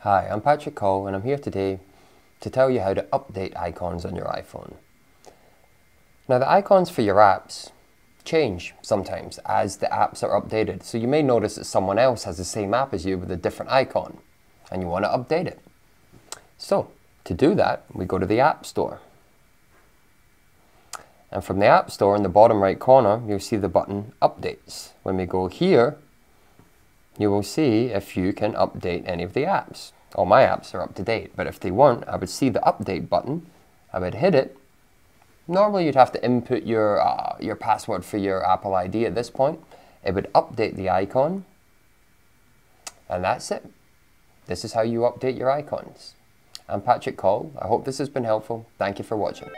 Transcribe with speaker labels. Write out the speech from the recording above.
Speaker 1: Hi, I'm Patrick Coll and I'm here today to tell you how to update icons on your iPhone. Now the icons for your apps change sometimes as the apps are updated. So you may notice that someone else has the same app as you with a different icon and you want to update it. So to do that, we go to the App Store. And from the App Store in the bottom right corner, you'll see the button Updates. When we go here, you will see if you can update any of the apps. All my apps are up to date, but if they weren't, I would see the update button, I would hit it. Normally you'd have to input your, uh, your password for your Apple ID at this point. It would update the icon, and that's it. This is how you update your icons. I'm Patrick Coll. I hope this has been helpful. Thank you for watching.